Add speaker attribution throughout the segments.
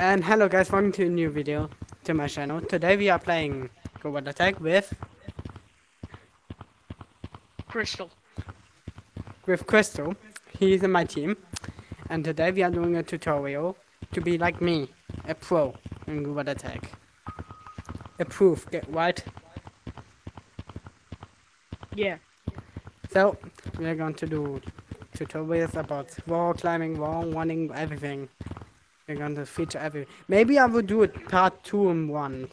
Speaker 1: And hello guys, welcome to a new video to my channel. Today we are playing Gorilla Tag with
Speaker 2: Crystal.
Speaker 1: with Crystal. He's in my team. And today we are doing a tutorial to be like me, a pro in Gorilla Tag. A proof, get right?
Speaker 2: Yeah.
Speaker 1: So we are going to do tutorials about wall climbing, wall running, everything. We're going to feature everything. Maybe I will do it part two in one,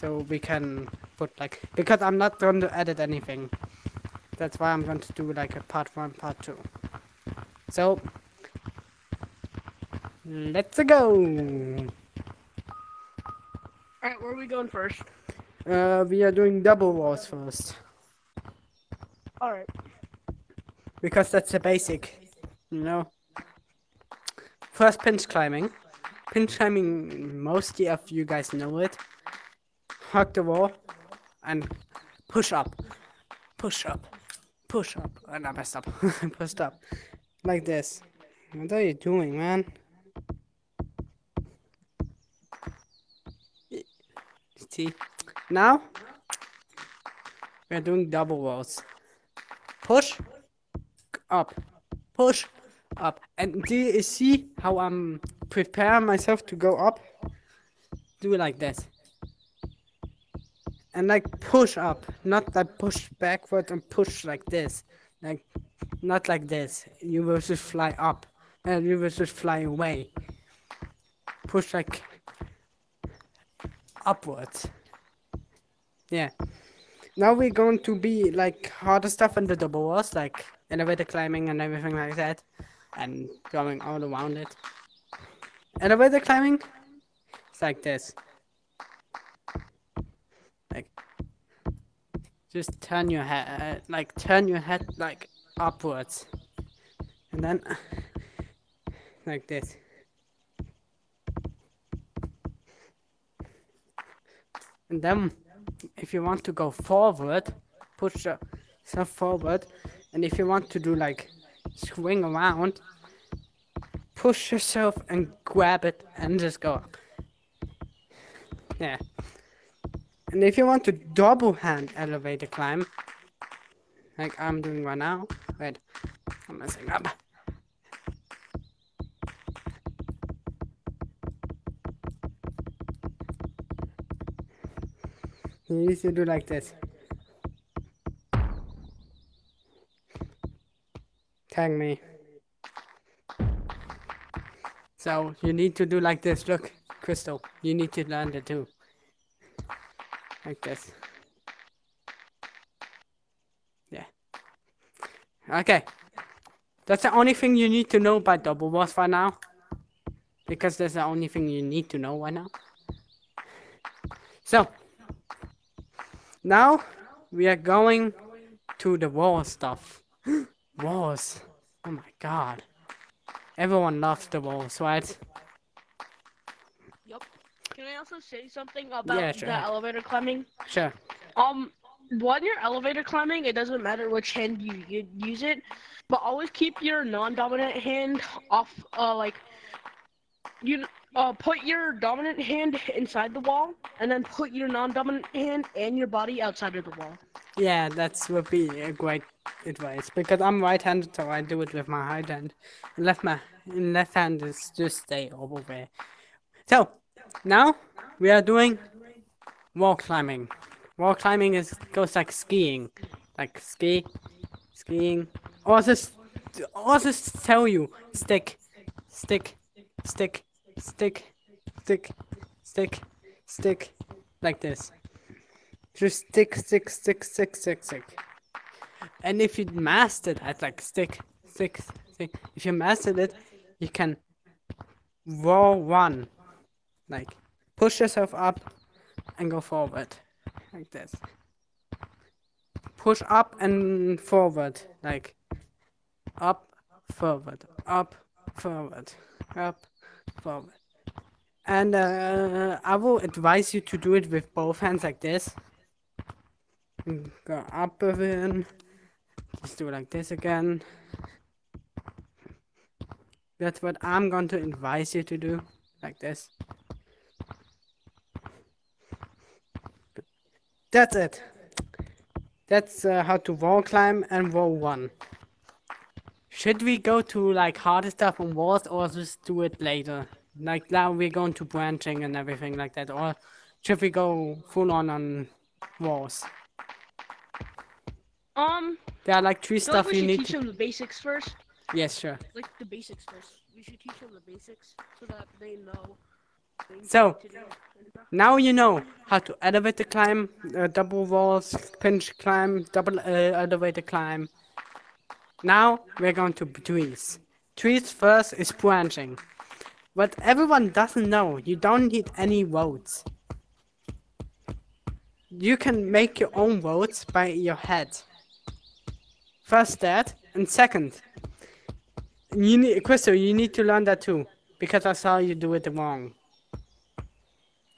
Speaker 1: so we can put like because I'm not going to edit anything. That's why I'm going to do like a part one, part two. So let's go.
Speaker 2: Alright, where are we going first?
Speaker 1: Uh, we are doing double walls first
Speaker 2: Alright.
Speaker 1: because that's the basic, you know. First pinch climbing. Pinch climbing, mostly of you guys know it. Hug the wall and push up, push up, push up. And I messed up. Pushed up like this. What are you doing, man? See, now we're doing double walls. Push up, push up. And do you see how I'm preparing myself to go up? Do it like this. And like push up, not like push backward and push like this. Like not like this. You will just fly up. And you will just fly away. Push like upwards. Yeah. Now we're going to be like harder stuff in the double walls, like elevator climbing and everything like that, and going all around it. Elevator climbing, it's like this. Like, just turn your head, uh, like turn your head like upwards, and then like this. And then, if you want to go forward, push yourself forward. And if you want to do like swing around, push yourself and grab it and just go up. Yeah. And if you want to double hand elevator climb, like I'm doing right now, wait, I'm messing up. You need to do like this. Tag me. So you need to do like this. Look, Crystal, you need to land it too. Like this. Yeah. Okay. That's the only thing you need to know about double boss right now. Because that's the only thing you need to know right now. So, now we are going to the wall stuff. walls. Oh my god. Everyone loves the walls, right?
Speaker 2: Yep. Can I also say something about
Speaker 1: Yeah, sure.
Speaker 2: the elevator climbing?
Speaker 1: Sure.
Speaker 2: Um, when you're elevator climbing, it doesn't matter which hand you, you use it, but always keep your non-dominant hand off. Uh, like you uh put your dominant hand inside the wall, and then put your non-dominant hand and your body outside of the wall.
Speaker 1: Yeah, that's would be a great advice because I'm right-handed, so I do it with my right hand. And left my left hand is just stay over there. So now we are doing wall climbing. Wall climbing is goes like skiing, like ski, skiing. Or just, or just tell you stick, stick, stick, stick, stick, stick, stick, like this. Just stick, stick, stick, stick, stick, stick. And if you mastered that, like stick, stick, stick, if you mastered it, you can roll one. Like push yourself up and go forward. Like this. Push up and forward. Like up, forward, up, forward, up, forward. And uh, I will advise you to do it with both hands like this. Mm, Go up again. Let's do it like this again. That's what I'm going to advise you to do, like this. That's it. That's uh, how to wall climb and wall one. Should we go to like harder stuff on walls or just do it later? Like now we're going to branching and everything like that or should we go full on on walls?
Speaker 2: Um,
Speaker 1: There are like three
Speaker 2: like
Speaker 1: stuff
Speaker 2: we
Speaker 1: you
Speaker 2: should
Speaker 1: need
Speaker 2: teach
Speaker 1: to.
Speaker 2: them the basics first.
Speaker 1: Yes, sure.
Speaker 2: Like the basics first. We should teach them the basics so that they know.
Speaker 1: So,
Speaker 2: to do and stuff.
Speaker 1: Now you know how to elevator climb, uh, double walls, pinch climb, double uh, elevator climb. Now we're going to trees. Trees first is branching. What everyone doesn't know, you don't need any roads. You can make your own roads by your head. First that, and second, you need, Crystal, you need to learn that too, because I saw you do it wrong.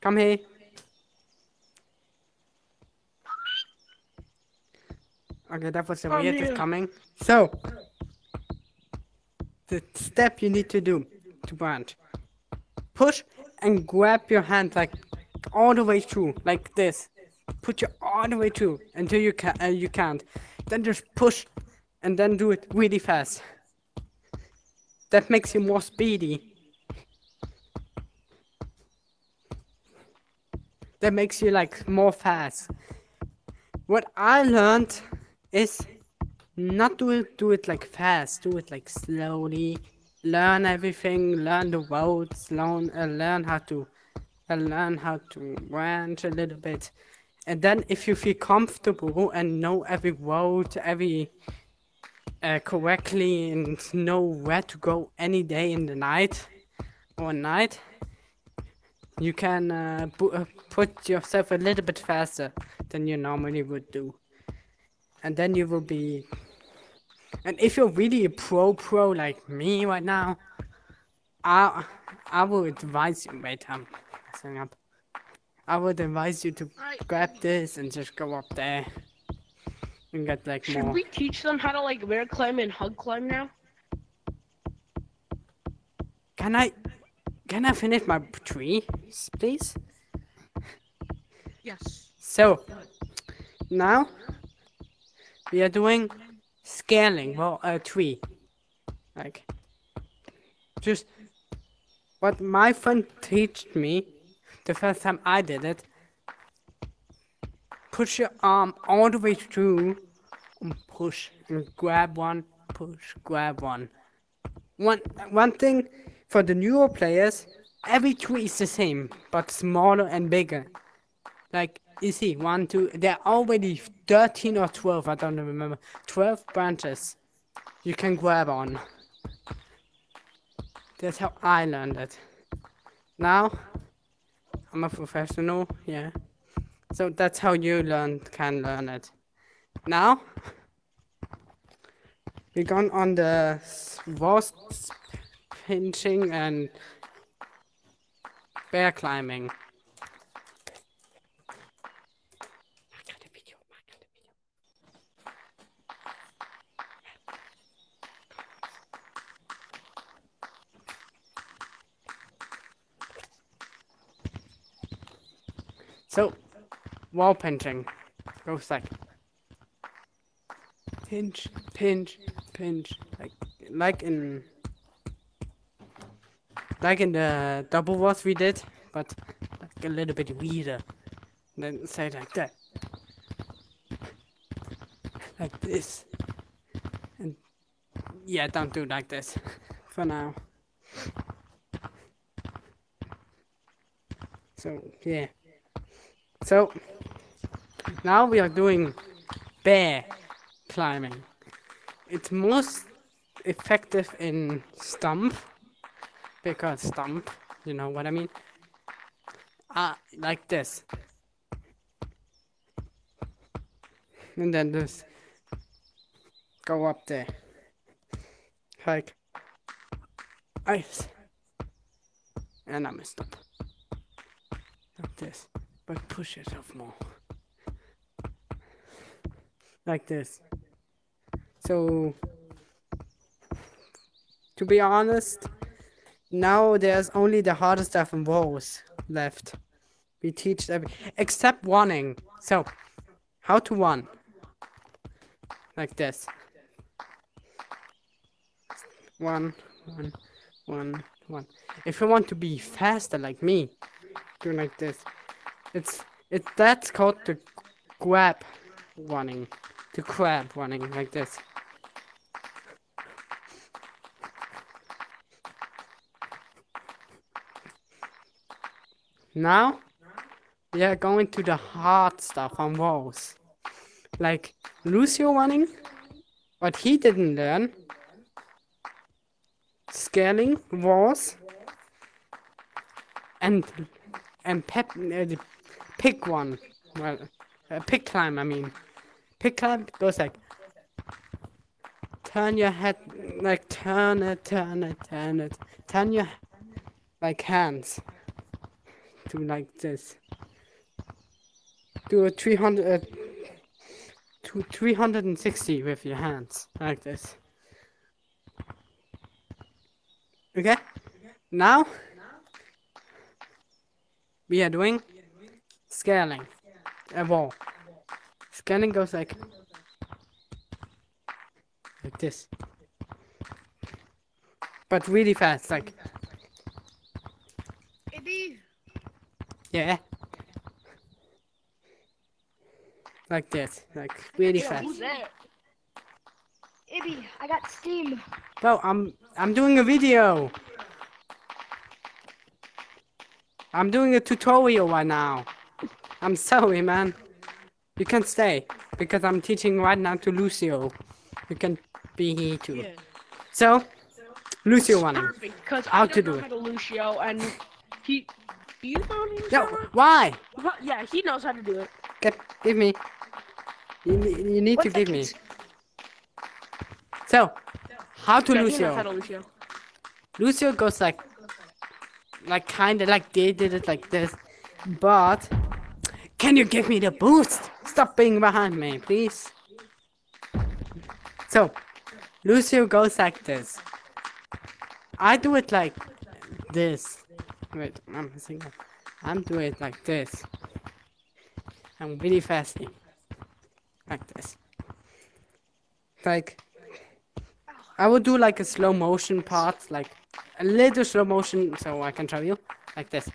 Speaker 1: Come here. Okay, that was the
Speaker 2: Come
Speaker 1: weirdest coming. So, the step you need to do to branch. Push and grab your hand like all the way through, like this. Put your all the way through until you can uh, you can't. Then just push, and then do it really fast. That makes you more speedy. that makes you like more fast. What I learned is not do it do it like fast, do it like slowly. Learn everything, learn the roads, learn uh, learn how to uh, learn how to branch a little bit. And then if you feel comfortable and know every road, every uh, correctly and know where to go any day in the night or night, you can uh, uh, put yourself a little bit faster than you normally would do. And then you will be. And if you're really a pro pro like me right now, I I will advise you. Wait, I'm messing up. I would advise you to grab this and just go up there and get like
Speaker 2: Should
Speaker 1: more.
Speaker 2: we teach them how to like bear climb and hug climb now?
Speaker 1: Can I can I finish my tree, please?
Speaker 2: Yes.
Speaker 1: So now we are doing scaling well a tree. Like just what my friend taught me the first time I did it. Push your arm all the way through and push and grab one, push, grab one. One one thing for the newer players, every tree is the same, but smaller and bigger. Like you see, one, two. There are already thirteen or twelve. I don't remember. Twelve branches you can grab on. That's how I learned it. Now I'm a professional. Yeah. So that's how you learn can learn it. Now we're going on the s- pinching and bear climbing. So, wall pinching Go like pinch, pinch, pinch, like like in like in the double walls we did, but like a little bit weirder. Then say like that, like this, and yeah, don't do like this for now. So yeah. So now we are doing bear climbing. It's most effective in stump because stump, you know what I mean? Ah, like this. And then just go up there. Like ice. And I messed up. Like this. But push yourself more. Like this. So, to be honest, now there's only the hardest stuff in walls left. We teach every except warning. So, how to run. Like this. One, one, one, one. If you want to be faster like me, do like this. It's it that's called the crab running. The crab running like this. Now we are going to the hard stuff on walls. Like Lucio running, what he didn't learn. Scaling walls and and pep uh, pick one. Well, uh, pick climb. I mean, pick climb goes like turn your head like turn it, turn it, turn it, turn your like hands to like this. Do a 300 uh, to 360 with your hands like this. Okay? Now we are doing scaling a wall. Scaling goes like like this. But really fast, like
Speaker 3: Ibby,
Speaker 1: yeah. Like this, like really fast.
Speaker 3: Ibby, I got Steam.
Speaker 1: Bro, I'm I'm doing a video. I'm doing a tutorial right now. I'm sorry, man. You can stay because I'm teaching right now to Lucio. You can be here too.
Speaker 2: Yeah.
Speaker 1: So, Lucio running.
Speaker 2: Because
Speaker 1: How
Speaker 2: I
Speaker 1: to
Speaker 2: don't
Speaker 1: do
Speaker 2: know
Speaker 1: it.
Speaker 2: how to Lucio, and he, you know Lucio?
Speaker 1: No, why?
Speaker 2: Well, Yeah, he knows how to do it.
Speaker 1: Get, give me. You, you need
Speaker 3: One
Speaker 1: to give me. So, how to
Speaker 2: Yeah, knows how to Lucio.
Speaker 1: Lucio goes like, like kinda like they did it like this, but can you give me the boost? Stop being behind me, please. So, Lucio goes like this. I do it like this. Wait, I'm missing one. I'm doing it like this. I'm really fasting. Like this. Like, I would do like a slow motion part, like a little slow motion so I can show you. Like this.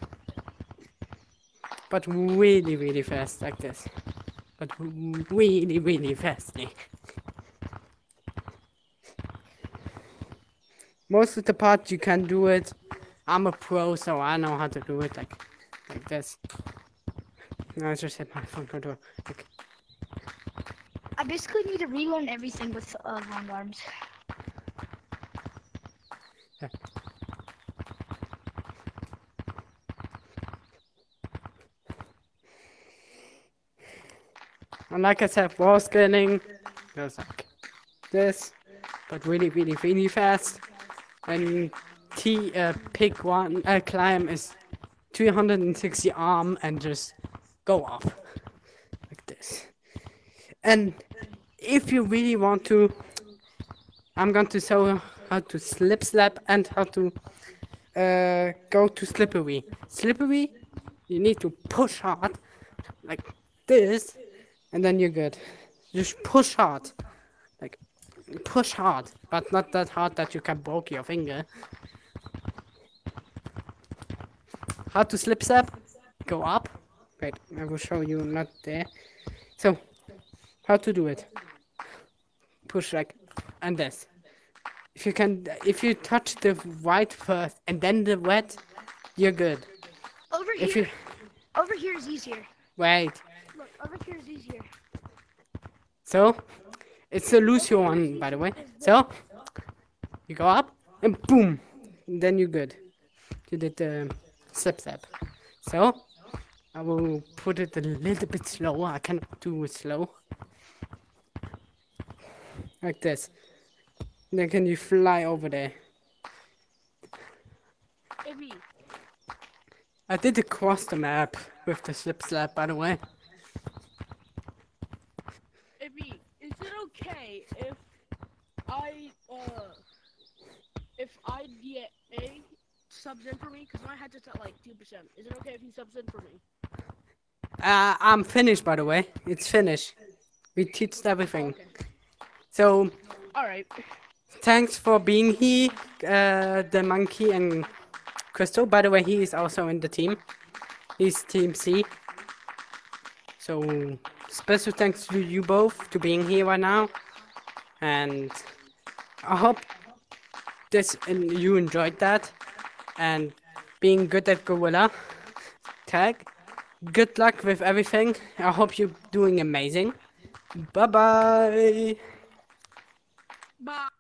Speaker 1: But really, really fast, like this. But really, really fast. Most of the parts you can do it. I'm a pro, so I know how to do it like like this. No, I just hit my phone control. Like,
Speaker 3: I basically need to relearn everything with uh, long arms. And like I said, wall scaling goes like this, but really, really, really fast. And T uh, pick one uh, climb is 360 arm and just go off like this. And if you really want to, I'm going to show how to slip slap and how to uh, go to slippery. Slippery, you need to push hard like this, and then you're good. Just push hard, like push hard, but not that hard that you can break your finger. How to slip step? Go up. Wait, I will show you not there. So, how to do it? Push like and this. If you can, if you touch the white first and then the red, you're good. Over
Speaker 1: If
Speaker 3: here,
Speaker 1: you
Speaker 3: over here is easier.
Speaker 1: wait,
Speaker 3: Look, over here is easier.
Speaker 1: so it's the Lucio one, by the way. So you go up and boom, then you're good. You did the slip step. So I will put it a little bit slower. I cannot do it slow. Like this. Then can you fly over there? I did across the map with the slip slap, by the way.
Speaker 2: Ibby, is it okay if I, uh, if I DA subs in for me? Because my headset's at like 2%. Is it okay if he subs in for me?
Speaker 1: Uh, I'm finished, by the way. It's finished. We teach everything. So
Speaker 2: All right.
Speaker 1: thanks for being here, uh, the monkey and Crystal. By the way, he is also in the team. He's Team C. So special thanks to you both to being here right now, and I hope this and you enjoyed that, and being good at Gorilla Tag. Good luck with everything. I hope you're doing amazing. Bye bye.
Speaker 2: Bye.